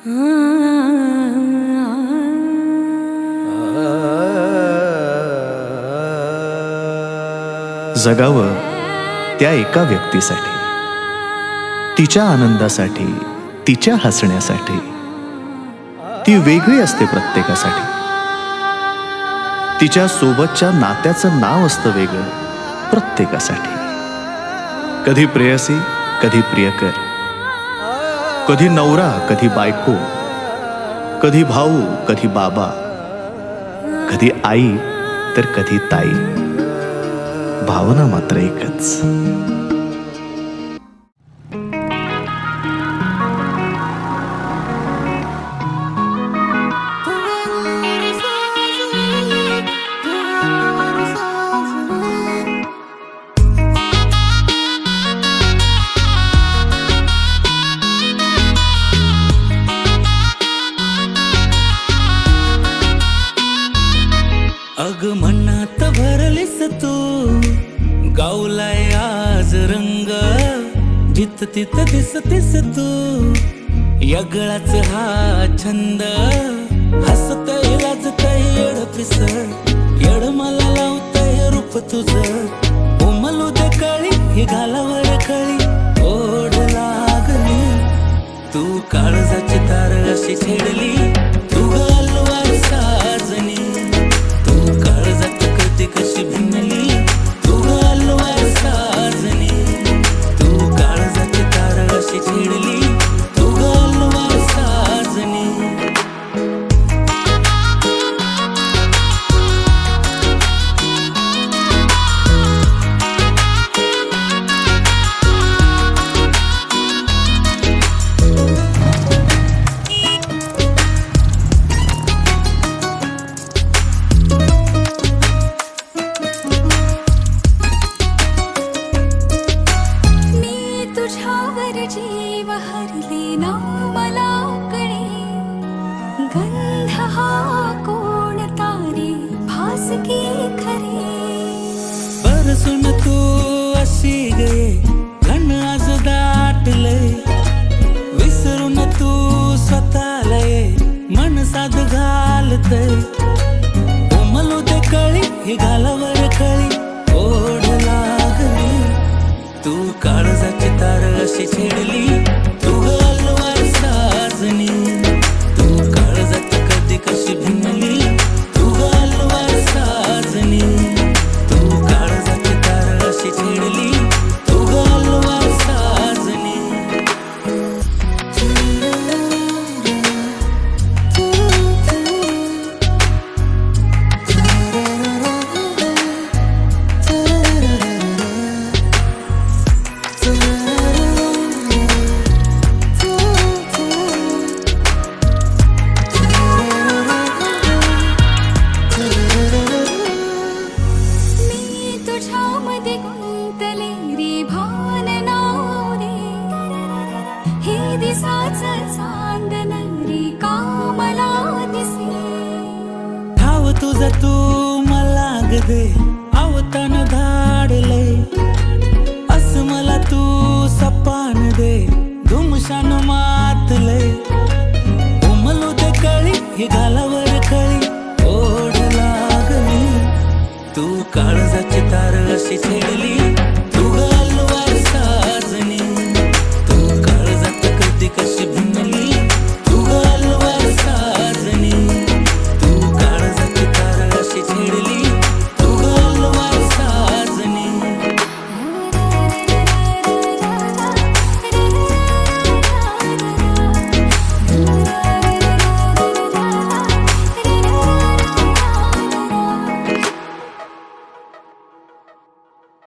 जगावं त्या एका व्यक्तीसाठी तिच्या आनंदासाठी तिच्या हसण्यासाठी. ती वेगळी असते प्रत्येकासाठी. तिच्या सोबतच्या नात्याचं नाव असतं वेगळं प्रत्येकासाठी. कधी प्रेयसी कधी प्रियकर. कधी नवरा कधी बायको कधी भाऊ कधी बाबा कधी आई तर कधी ताई. भावना मात्र एकच. मनात भरलीस तू गावलाय आज रंग जित तित दिसतीस तू. यगळाच हा छंद हसत लाजतय येड पिस येड मला लावत रूप तुझ. उमलू दे कळी ही घालावर कळी. ओढ लागली तू काळजा जीव हरले ना मला कळे गंध हा कोण रे भासकी खरे। बरसून तू अशी गे घन आज दाटले विसरून तू स्वतःला मन साध घालते उमलू दे कळी ही घालावर कळी ओढ लागली। तू काळजाची कशी अशी छेडली दिसाच चांदन दिसे तुझ तू मला ग दे आवतान धाडले. अस मला तू सपान दे धुमशान मातले. उमलू दे कळी हे घालावर कळी ओढ लागली. तू काळजाची तार अशी छेडली.